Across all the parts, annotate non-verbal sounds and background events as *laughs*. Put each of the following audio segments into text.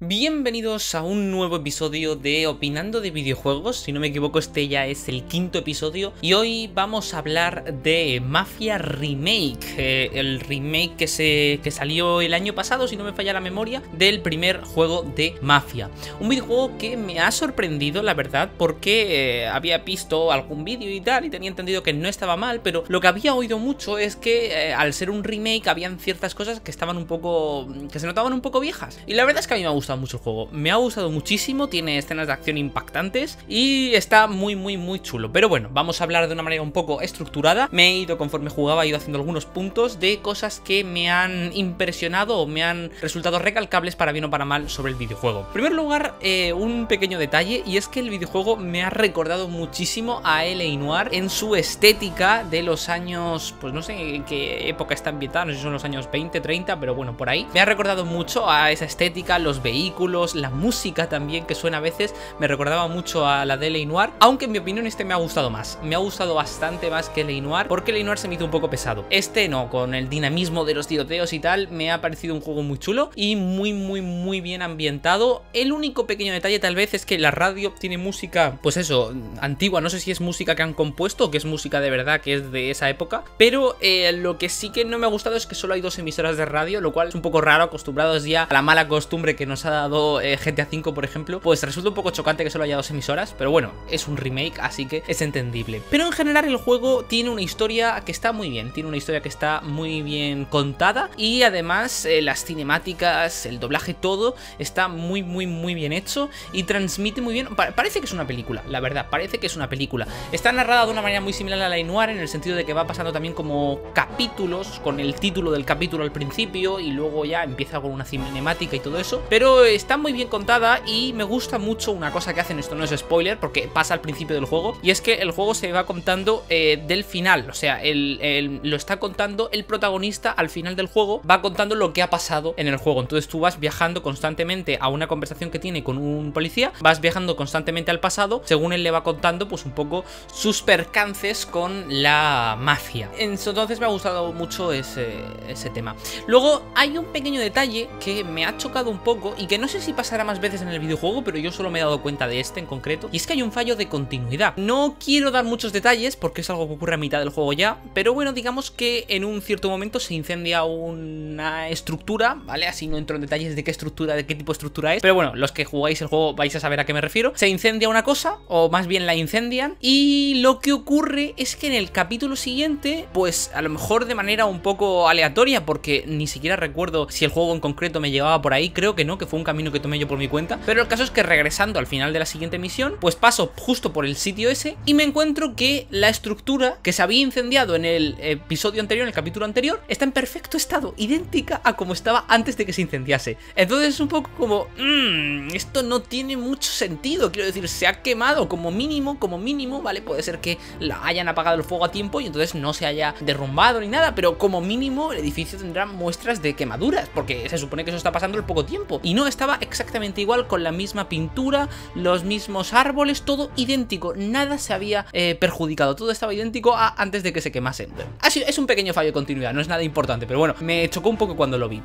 Bienvenidos a un nuevo episodio de Opinando de videojuegos, si no me equivoco este ya es el quinto episodio y hoy vamos a hablar de Mafia Remake, eh, el remake que, se, que salió el año pasado, si no me falla la memoria, del primer juego de Mafia. Un videojuego que me ha sorprendido, la verdad, porque eh, había visto algún vídeo y tal y tenía entendido que no estaba mal, pero lo que había oído mucho es que eh, al ser un remake habían ciertas cosas que estaban un poco... que se notaban un poco viejas. Y la verdad es que a mí me ha gustado mucho el juego. Me ha gustado muchísimo, tiene escenas de acción impactantes y está muy, muy, muy chulo. Pero bueno, vamos a hablar de una manera un poco estructurada. Me he ido conforme jugaba, he ido haciendo algunos puntos de cosas que me han impresionado o me han resultado recalcables para bien o para mal sobre el videojuego. En primer lugar, eh, un pequeño detalle y es que el videojuego me ha recordado muchísimo a L.A. Noir en su estética de los años, pues no sé en qué época está ambientada, no sé si son los años 20, 30, pero bueno, por ahí. Me ha recordado mucho a esa estética, los vehículos vehículos, la música también que suena a veces me recordaba mucho a la de Noir, aunque en mi opinión este me ha gustado más, me ha gustado bastante más que Noir, porque Noir se me hizo un poco pesado. Este no, con el dinamismo de los tiroteos y tal, me ha parecido un juego muy chulo y muy muy muy bien ambientado. El único pequeño detalle tal vez es que la radio tiene música, pues eso, antigua, no sé si es música que han compuesto o que es música de verdad que es de esa época, pero eh, lo que sí que no me ha gustado es que solo hay dos emisoras de radio, lo cual es un poco raro, acostumbrados ya a la mala costumbre que nos ha dado eh, GTA V, por ejemplo, pues resulta un poco chocante que solo haya dos emisoras, pero bueno, es un remake, así que es entendible. Pero en general el juego tiene una historia que está muy bien, tiene una historia que está muy bien contada y además eh, las cinemáticas, el doblaje, todo está muy, muy, muy bien hecho y transmite muy bien. parece que es una película, la verdad, parece que es una película. Está narrada de una manera muy similar a la Noir en el sentido de que va pasando también como capítulos, con el título del capítulo al principio y luego ya empieza con una cinemática y todo eso, pero está muy bien contada y me gusta mucho una cosa que hacen, esto no es spoiler porque pasa al principio del juego, y es que el juego se va contando eh, del final, o sea, lo está contando el protagonista al final del juego, va contando lo que ha pasado en el juego, entonces tú vas viajando constantemente a una conversación que tiene con un policía, vas viajando constantemente al pasado, según él le va contando pues un poco sus percances con la mafia. Entonces me ha gustado mucho ese, ese tema. Luego hay un pequeño detalle que me ha chocado un poco y que no sé si pasará más veces en el videojuego, pero yo solo me he dado cuenta de este en concreto, y es que hay un fallo de continuidad. No quiero dar muchos detalles porque es algo que ocurre a mitad del juego ya, pero bueno, digamos que en un cierto momento se incendia una estructura, ¿vale? Así no entro en detalles de qué estructura, de qué tipo de estructura es, pero bueno, los que jugáis el juego vais a saber a qué me refiero. Se incendia una cosa, o más bien la incendian, y lo que ocurre es que en el capítulo siguiente, pues a lo mejor de manera un poco aleatoria, porque ni siquiera recuerdo si el juego en concreto me llevaba por ahí, creo que no, que fue un camino que tomé yo por mi cuenta, pero el caso es que regresando al final de la siguiente misión, pues paso justo por el sitio ese y me encuentro que la estructura que se había incendiado en el episodio anterior, en el capítulo anterior, está en perfecto estado, idéntica a como estaba antes de que se incendiase. Entonces es un poco como, mmm, esto no tiene mucho sentido, quiero decir, se ha quemado como mínimo, como mínimo, ¿vale? Puede ser que la hayan apagado el fuego a tiempo y entonces no se haya derrumbado ni nada, pero como mínimo el edificio tendrá muestras de quemaduras, porque se supone que eso está pasando el poco tiempo. Y no estaba exactamente igual, con la misma pintura, los mismos árboles, todo idéntico, nada se había eh, perjudicado, todo estaba idéntico a antes de que se quemase. Así es un pequeño fallo de continuidad, no es nada importante, pero bueno, me chocó un poco cuando lo vi.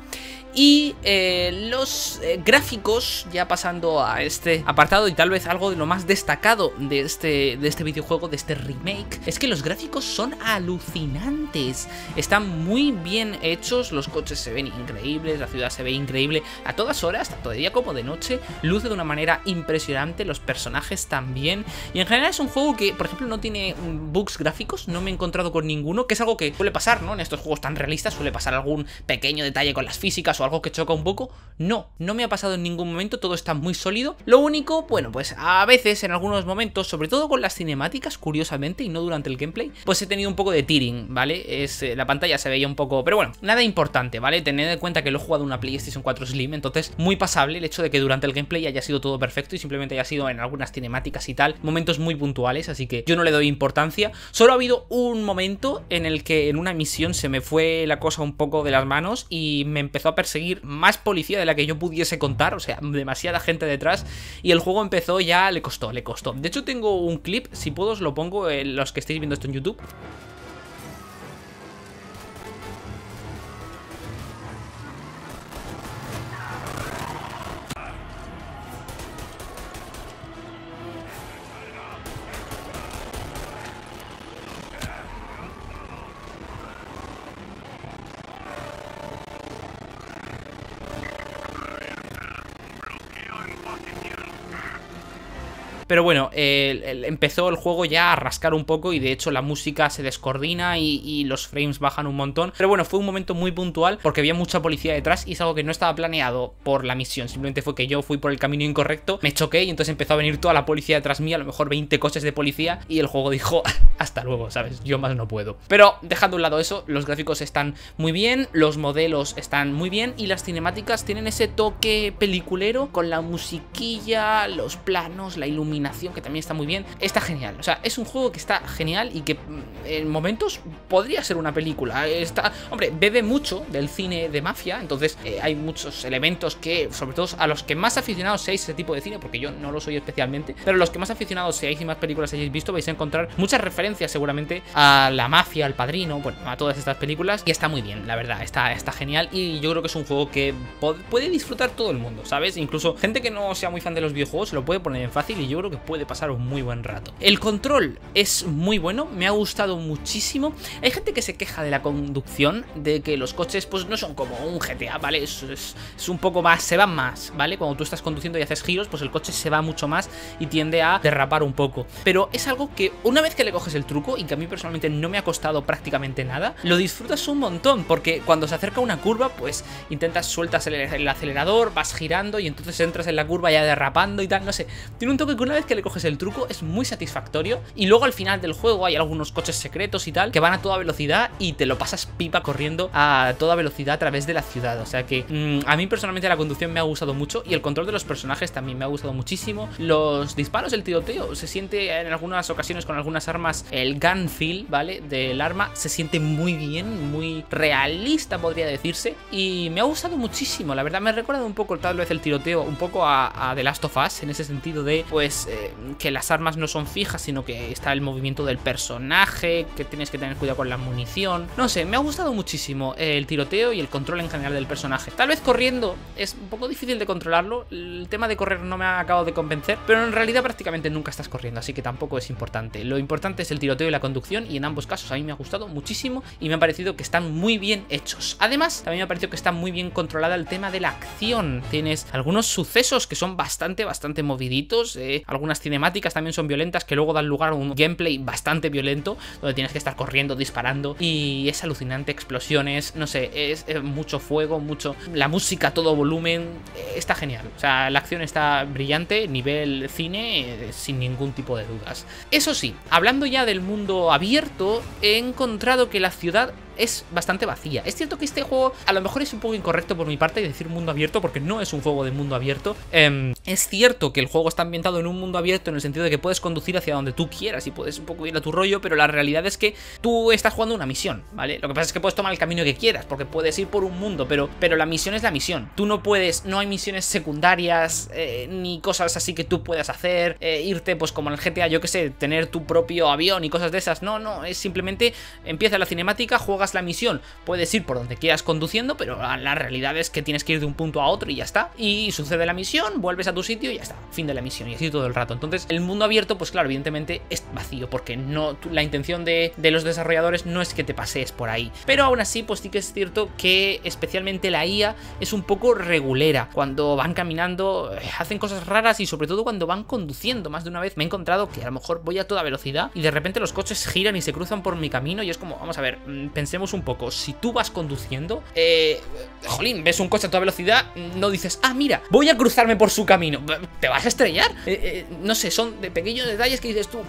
Y eh, los eh, gráficos, ya pasando a este apartado y tal vez algo de lo más destacado de este, de este videojuego, de este remake, es que los gráficos son alucinantes, están muy bien hechos, los coches se ven increíbles, la ciudad se ve increíble a todas horas, tanto de día como de noche, luce de una manera impresionante, los personajes también, y en general es un juego que, por ejemplo, no tiene bugs gráficos, no me he encontrado con ninguno, que es algo que suele pasar, ¿no? En estos juegos tan realistas suele pasar algún pequeño detalle con las físicas o algo que choca un poco, no, no me ha pasado en ningún momento, todo está muy sólido, lo único, bueno, pues a veces, en algunos momentos, sobre todo con las cinemáticas, curiosamente, y no durante el gameplay, pues he tenido un poco de tearing, ¿vale? Es, eh, la pantalla se veía un poco, pero bueno, nada importante, ¿vale? Tened en cuenta que lo he jugado en una PlayStation 4 Slim, entonces muy pasable el hecho de que durante el gameplay haya sido todo perfecto y simplemente haya sido en algunas cinemáticas y tal, momentos muy puntuales, así que yo no le doy importancia. Solo ha habido un momento en el que en una misión se me fue la cosa un poco de las manos y me empezó a perseguir más policía de la que yo pudiese contar, o sea, demasiada gente detrás y el juego empezó ya, le costó, le costó. De hecho tengo un clip, si puedo os lo pongo en los que estéis viendo esto en YouTube. Pero bueno, empezó el juego ya a rascar un poco y de hecho la música se descoordina y, los frames bajan un montón. Pero bueno, fue un momento muy puntual porque había mucha policía detrás y es algo que no estaba planeado por la misión. Simplemente fue que yo fui por el camino incorrecto, me choqué y entonces empezó a venir toda la policía detrás mía, a lo mejor 20 coches de policía y el juego dijo *laughs* hasta luego, ¿sabes? Yo más no puedo. Pero dejando a un lado eso, los gráficos están muy bien, los modelos están muy bien y las cinemáticas tienen ese toque peliculero con la musiquilla, los planos, la iluminación que también está muy bien. Está genial, o sea, es un juego que está genial y que mm, en momentos podría ser una película. Está, hombre, bebe mucho del cine de mafia, entonces eh, hay muchos elementos que, sobre todo a los que más aficionados seáis ese tipo de cine, porque yo no lo soy especialmente, pero los que más aficionados seáis y más películas hayáis visto, vais a encontrar muchas referencias seguramente a la mafia, al padrino, bueno, a todas estas películas, y está muy bien, la verdad, está, está genial, y yo creo que es un juego que puede disfrutar todo el mundo, ¿sabes? Incluso gente que no sea muy fan de los videojuegos se lo puede poner en fácil y yo creo que puede pasar un muy buen rato. El control es muy bueno, me ha gustado muchísimo. Hay gente que se queja de la conducción, de que los coches pues no son como un GTA, ¿vale? Es, es, un poco más, se van más, ¿vale? Cuando tú estás conduciendo y haces giros, pues el coche se va mucho más y tiende a derrapar un poco. Pero es algo que una vez que le coges el truco, y que a mí personalmente no me ha costado prácticamente nada, lo disfrutas un montón, porque cuando se acerca una curva, pues intentas, sueltas el, acelerador, vas girando y entonces entras en la curva ya derrapando y tal, no sé. Tiene un toque que una vez que le coges el truco es muy satisfactorio y luego al final del juego hay algunos coches secretos y tal que van a toda velocidad y te lo pasas pipa corriendo a toda velocidad a través de la ciudad. O sea que mm, a mí personalmente la conducción me ha gustado mucho y el control de los personajes también me ha gustado muchísimo. Los disparos, el tiroteo, se siente en algunas ocasiones con algunas armas el gun feel, ¿vale? Del arma se siente muy bien, muy realista podría decirse y me ha gustado muchísimo. La verdad me ha recordado un poco tal vez el tiroteo, un poco a, The Last of Us en ese sentido de pues eh, que las armas no son fijas, sino que está el movimiento del personaje, que tienes que tener cuidado con la munición. No sé, me ha gustado muchísimo el tiroteo y el control en general del personaje. Tal vez corriendo es un poco difícil de controlarlo, el tema de correr no me ha acabado de convencer, pero en realidad prácticamente nunca estás corriendo, así que tampoco es importante. Lo importante es el tiroteo y la conducción y en ambos casos a mí me ha gustado muchísimo y me ha parecido que están muy bien hechos. Además, también me ha parecido que está muy bien controlada el tema de la acción. Tienes algunos sucesos que son bastante, bastante moviditos, eh, algunas cinemáticas también son violentas que luego dan lugar a un gameplay bastante violento, donde tienes que estar corriendo, disparando y es alucinante, explosiones, no sé, es, es mucho fuego, mucho... La música todo volumen, eh, está genial. O sea, la acción está brillante, nivel cine, eh, sin ningún tipo de dudas. Eso sí, hablando ya del mundo abierto, he encontrado que la ciudad es bastante vacía. Es cierto que este juego a lo mejor es un poco incorrecto por mi parte decir mundo abierto porque no es un juego de mundo abierto. Em, es cierto que el juego está ambientado en un mundo abierto en el sentido de que puedes conducir hacia donde tú quieras y puedes un poco ir a tu rollo, pero la realidad es que tú estás jugando una misión, ¿vale? Lo que pasa es que puedes tomar el camino que quieras porque puedes ir por un mundo, pero, pero la misión es la misión. Tú no puedes, no hay misiones secundarias eh, ni cosas así que tú puedas hacer, eh, irte pues como en el GTA, yo que sé, tener tu propio avión y cosas de esas. No, no, es simplemente empieza la cinemática, la misión, puedes ir por donde quieras conduciendo, pero la realidad es que tienes que ir de un punto a otro y ya está. Y sucede la misión, vuelves a tu sitio y ya está. Fin de la misión y así todo el rato. Entonces, el mundo abierto, pues claro, evidentemente es vacío, porque no la intención de, de los desarrolladores no es que te pasees por ahí. Pero aún así, pues sí que es cierto que especialmente la IA es un poco regulera. Cuando van caminando, eh, hacen cosas raras y sobre todo cuando van conduciendo. Más de una vez me he encontrado que a lo mejor voy a toda velocidad y de repente los coches giran y se cruzan por mi camino y es como, vamos a ver, Mm, un poco, si tú vas conduciendo, eh, jolín, ves un coche a toda velocidad, no dices, ah, mira, voy a cruzarme por su camino, te vas a estrellar. Eh, eh, no sé, son de pequeños detalles que dices tú,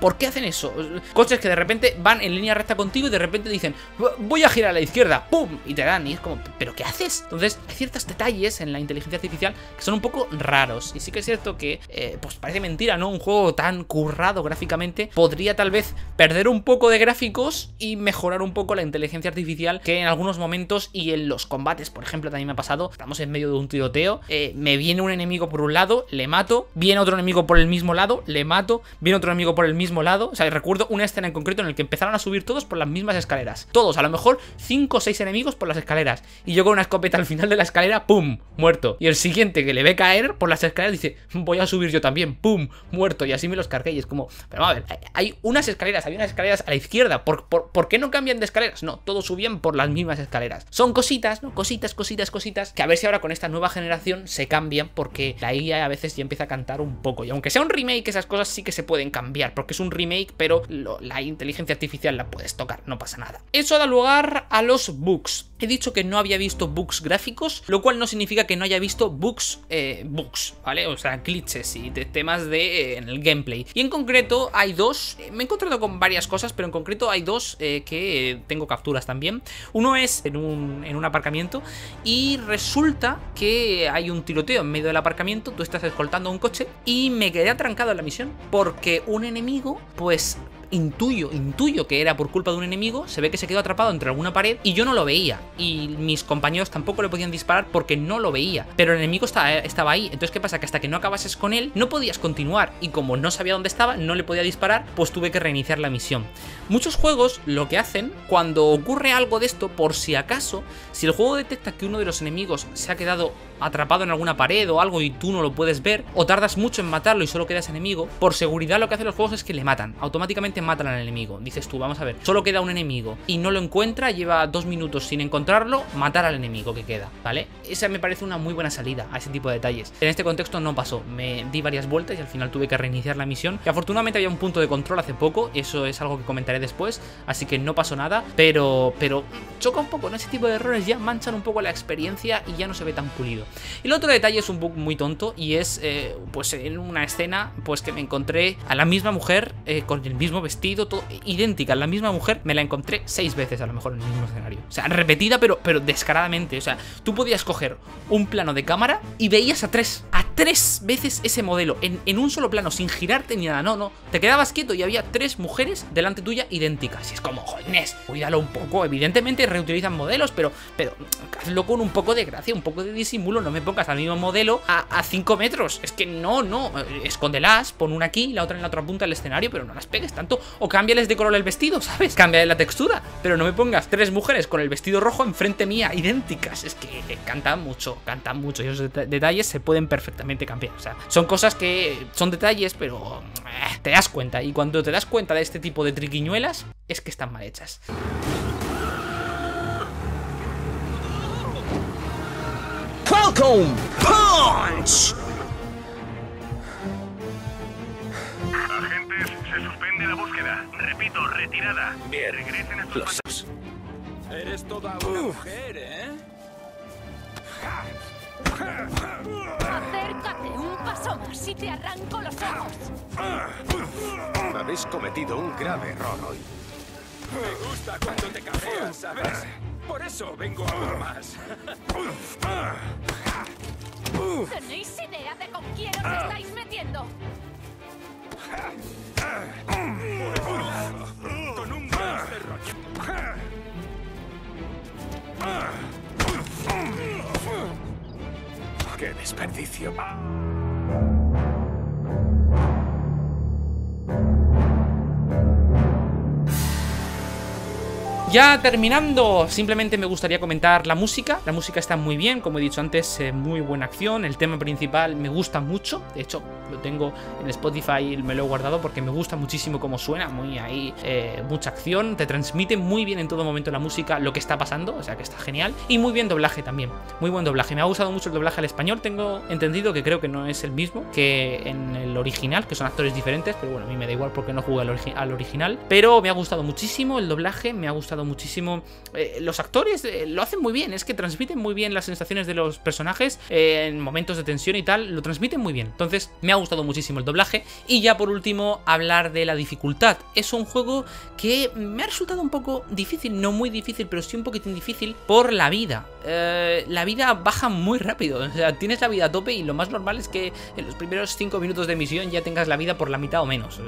¿Por qué hacen eso? Coches que de repente van en línea recta contigo y de repente dicen, voy a girar a la izquierda, ¡pum! Y te dan, y es como, ¿pero qué haces? Entonces, hay ciertos detalles en la inteligencia artificial que son un poco raros. Y sí que es cierto que, eh, pues parece mentira, ¿no? Un juego tan currado gráficamente podría tal vez perder un poco de gráficos y mejorar un poco la inteligencia artificial que en algunos momentos y en los combates, por ejemplo, también me ha pasado, estamos en medio de un tiroteo, eh, me viene un enemigo por un lado, le mato, viene otro enemigo por el mismo lado, le mato, viene otro enemigo por el mismo mismo lado. O sea, recuerdo una escena en concreto en la que empezaron a subir todos por las mismas escaleras. Todos, a lo mejor 5 o 6 enemigos por las escaleras. Y yo con una escopeta al final de la escalera, ¡pum! Muerto. Y el siguiente que le ve caer por las escaleras dice, voy a subir yo también, ¡pum! Muerto. Y así me los cargué. Y es como, pero a ver, hay unas escaleras, hay unas escaleras a la izquierda. ¿Por, por, qué no cambian de escaleras? No, todos subían por las mismas escaleras. Son cositas, ¿no? Cositas, cositas, cositas. Que a ver si ahora con esta nueva generación se cambian. Porque la IA a veces ya empieza a cantar un poco. Y aunque sea un remake, esas cosas sí que se pueden cambiar. Porque es un remake, pero la inteligencia artificial la puedes tocar, no pasa nada. Eso da lugar a los bugs. He dicho que no había visto bugs gráficos, lo cual no significa que no haya visto bugs, eh, bugs, ¿vale? O sea, glitches y temas de eh, en el gameplay. Y en concreto hay dos, eh, me he encontrado con varias cosas, pero en concreto hay dos que tengo capturas también. Uno es en un, en un aparcamiento y resulta que hay un tiroteo en medio del aparcamiento, tú estás escoltando un coche y me quedé atrancado en la misión porque un enemigo pues intuyo, intuyo que era por culpa de un enemigo, se ve que se quedó atrapado entre alguna pared y yo no lo veía. Y mis compañeros tampoco le podían disparar porque no lo veía. Pero el enemigo estaba, estaba ahí. Entonces, ¿qué pasa? Que hasta que no acabases con él, no podías continuar. Y como no sabía dónde estaba, no le podía disparar, pues tuve que reiniciar la misión. Muchos juegos lo que hacen, cuando ocurre algo de esto, por si acaso, si el juego detecta que uno de los enemigos se ha quedado atrapado en alguna pared o algo y tú no lo puedes ver, o tardas mucho en matarlo y solo quedas enemigo, por seguridad lo que hacen los juegos es que le matan. Automáticamente matan al enemigo. Dices tú, vamos a ver, solo queda un enemigo y no lo encuentra, lleva dos minutos sin encontrarlo, matar al enemigo que queda, ¿vale? Esa me parece una muy buena salida a ese tipo de detalles. En este contexto no pasó, me di varias vueltas y al final tuve que reiniciar la misión, que afortunadamente había un punto de control hace poco, eso es algo que comentaré después, así que no pasó nada, pero, pero choca un poco, ¿no? Ese tipo de errores ya manchan un poco la experiencia y ya no se ve tan pulido. Y el otro detalle es un bug muy tonto y es, eh, pues en una escena, pues que me encontré a la misma mujer eh, con el mismo vestido, idéntica, la misma mujer, me la encontré seis veces a lo mejor en el mismo escenario. O sea, repetida, pero, pero descaradamente. O sea, tú podías coger un plano de cámara y veías a tres, a tres veces ese modelo, en, en un solo plano, sin girarte ni nada. No, no. Te quedabas quieto y había tres mujeres delante tuya idénticas. Y es como, jóvenes, cuídalo un poco. Evidentemente reutilizan modelos, pero, pero hazlo con un poco de gracia, un poco de disimulo. No me pongas al mismo modelo a 5 metros. Es que no, no. Escóndelas, pon una aquí la otra en la otra punta del escenario, pero no las pegues tanto. O cámbiales de color el vestido, ¿sabes? Cambia la textura, pero no me pongas tres mujeres con el vestido rojo enfrente mía, idénticas. Es que cantan mucho, cantan mucho. Y esos detalles se pueden perfectamente cambiar. O sea, son cosas que son detalles, pero eh, te das cuenta. Y cuando te das cuenta de este tipo de triquiñuelas, es que están mal hechas. Falcon Punch! la búsqueda. Repito, retirada. Bien. Regresen a sus Eres toda una mujer, ¿eh? Acércate un paso más y te arranco los ojos. Habéis cometido un grave error hoy. Me gusta cuando te cabreas, ¿sabes? Por eso vengo a por más. ¿Tenéis idea de con quién os estáis metiendo? Con un ¡Qué desperdicio! Ya terminando, simplemente me gustaría comentar la música. La música está muy bien, como he dicho antes, eh, muy buena acción. El tema principal me gusta mucho. De hecho, lo tengo en Spotify y me lo he guardado porque me gusta muchísimo cómo suena. Muy ahí, eh, mucha acción. Te transmite muy bien en todo momento la música lo que está pasando, o sea que está genial. Y muy bien doblaje también. Muy buen doblaje. Me ha gustado mucho el doblaje al español. Tengo entendido que creo que no es el mismo que en el original, que son actores diferentes. Pero bueno, a mí me da igual porque no jugué al, al original. Pero me ha gustado muchísimo el doblaje. Me ha gustado muchísimo. Eh, los actores eh, lo hacen muy bien, es que transmiten muy bien las sensaciones de los personajes eh, en momentos de tensión y tal, lo transmiten muy bien. Entonces, me ha gustado muchísimo el doblaje. Y ya por último, hablar de la dificultad. Es un juego que me ha resultado un poco difícil, no muy difícil, pero sí un poquitín difícil por la vida. la vida baja muy rápido, *laughs* o sea, tienes la vida a tope y lo más normal es que en los primeros 5 minutos de misión ya tengas la vida por la mitad o menos.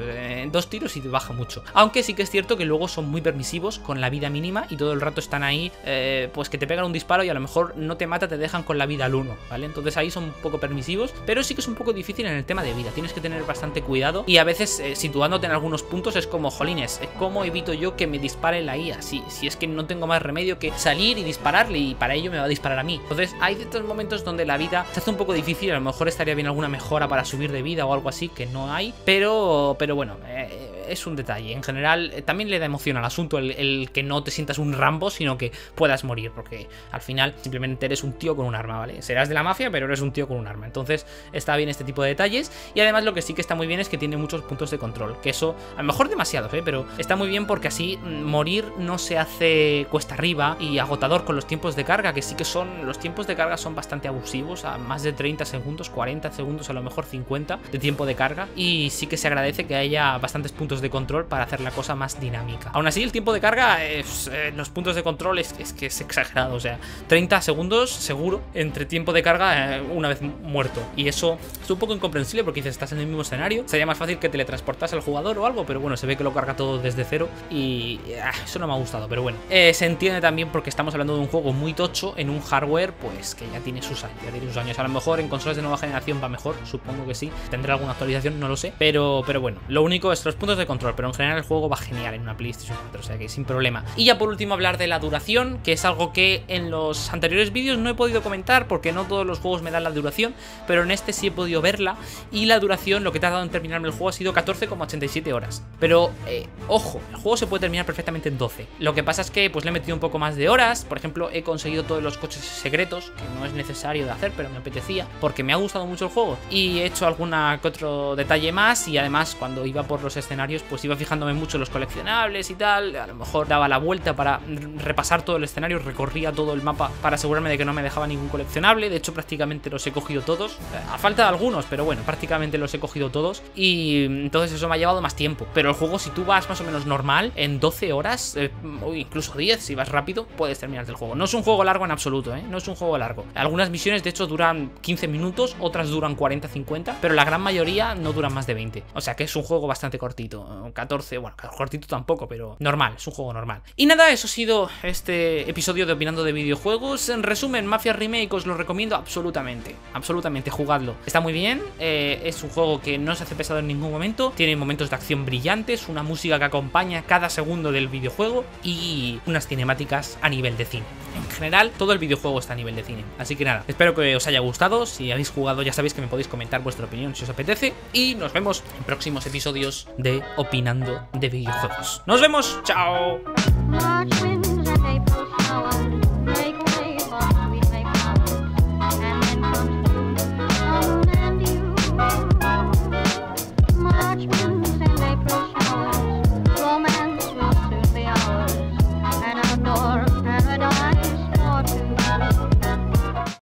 dos tiros y te baja mucho. Aunque sí que es cierto que luego son muy permisivos con la vida vida mínima y todo el rato están ahí, eh, pues que te pegan un disparo y a lo mejor no te mata, te dejan con la vida al 1, ¿vale? Entonces ahí son un poco permisivos, pero sí que es un poco difícil en el tema de vida, tienes que tener bastante cuidado y a veces eh, situándote en algunos puntos es como, jolines, ¿cómo evito yo que me dispare la IA? Si, si es que no tengo más remedio que salir y dispararle y para ello me va a disparar a mí. Entonces hay ciertos momentos donde la vida se hace un poco difícil, a lo mejor estaría bien alguna mejora para subir de vida o algo así, que no hay, pero, pero bueno, eh, es un detalle. En general, eh, también le da emoción al asunto el, que no te sientas un Rambo, sino que puedas morir, porque al final simplemente eres un tío con un arma, ¿vale? Serás de la mafia, pero eres un tío con un arma. Entonces está bien este tipo de detalles. Y además lo que sí que está muy bien es que tiene muchos puntos de control, que eso, a lo mejor demasiados, ¿eh? Pero está muy bien porque así mm, morir no se hace cuesta arriba y agotador con los tiempos de carga, que sí que son, los tiempos de carga son bastante abusivos, a más de 30 segundos, 40 segundos, a lo mejor 50 de tiempo de carga. Y sí que se agradece que haya bastantes puntos de control para hacer la cosa más dinámica. Aún así, el tiempo de carga, es, eh, los puntos de control es, que es exagerado. O sea, 30 segundos seguro entre tiempo de carga eh, una vez muerto. Y eso es un poco incomprensible porque dices, estás en el mismo escenario. Sería más fácil que teletransportas al jugador o algo, pero bueno, se ve que lo carga todo desde cero. Y ah, eso no me ha gustado, pero bueno. Eh, se entiende también porque estamos hablando de un juego muy tocho en un hardware, pues que ya tiene sus años. Ya tiene sus años. A lo mejor en consolas de nueva generación va mejor, supongo que sí. Tendrá alguna actualización, no lo sé. Pero, pero pero bueno, lo único es los puntos de control, pero en general el juego va genial en una PlayStation 4, o sea que sin problema. Y ya por último hablar de la duración, que es algo que en los anteriores vídeos no he podido comentar porque no todos los juegos me dan la duración, pero en este sí he podido verla y la duración, lo que te ha dado en terminarme el juego ha sido 14,87 horas. Pero, eh, ojo, el juego se puede terminar perfectamente en 12. Lo que pasa es que pues le he metido un poco más de horas, por ejemplo, he conseguido todos los coches secretos, que no es necesario de hacer, pero me apetecía, porque me ha gustado mucho el juego. Y he hecho que otro detalle más y además cuando iba por los escenarios pues iba fijándome mucho en los coleccionables y tal, a lo mejor daba la vuelta para repasar todo el escenario, recorría todo el mapa para asegurarme de que no me dejaba ningún coleccionable, de hecho prácticamente los he cogido todos, eh, a falta de algunos, pero bueno, prácticamente los he cogido todos y entonces eso me ha llevado más tiempo, pero el juego si tú vas más o menos normal, en 12 horas, eh, o incluso 10 si vas rápido, puedes terminar el juego. No es un juego largo en absoluto, ¿eh? no es un juego largo. Algunas misiones de hecho duran 15 minutos, otras duran 40-50, pero la gran mayoría no duran más de 20, o sea que es un juego bastante cortito. 14, bueno, cortito tampoco, pero normal, es un juego normal. Y nada, eso ha sido este episodio de Opinando de Videojuegos. En resumen, Mafia Remake os lo recomiendo absolutamente, absolutamente, jugadlo. Está muy bien, eh, es un juego que no se hace pesado en ningún momento, tiene momentos de acción brillantes, una música que acompaña cada segundo del videojuego y unas cinemáticas a nivel de cine. En general, todo el videojuego está a nivel de cine. Así que nada, espero que os haya gustado. Si habéis jugado, ya sabéis que me podéis comentar vuestra opinión si os apetece. Y nos vemos en próximos episodios de Opinando de Videojuegos. ¡Nos vemos! ¡Chao!